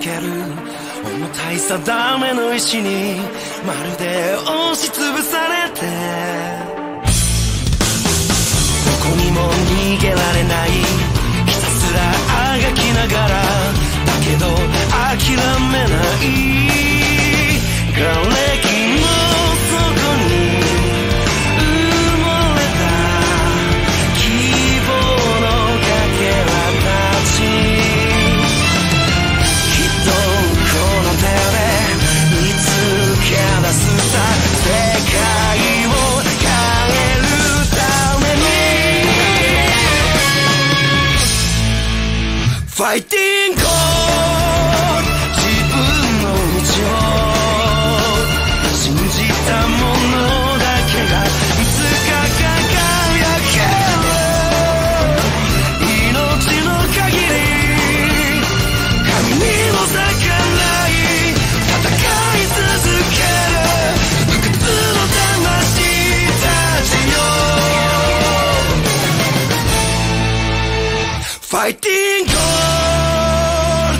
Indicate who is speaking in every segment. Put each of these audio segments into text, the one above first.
Speaker 1: ける重たい定めの石にまるで押しつぶされてどこにも逃げられないひたすらあがきながらだけど諦め Fighting Gold Fighting Gold!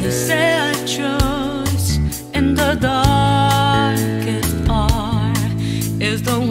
Speaker 1: They say I chose in the dark and are is the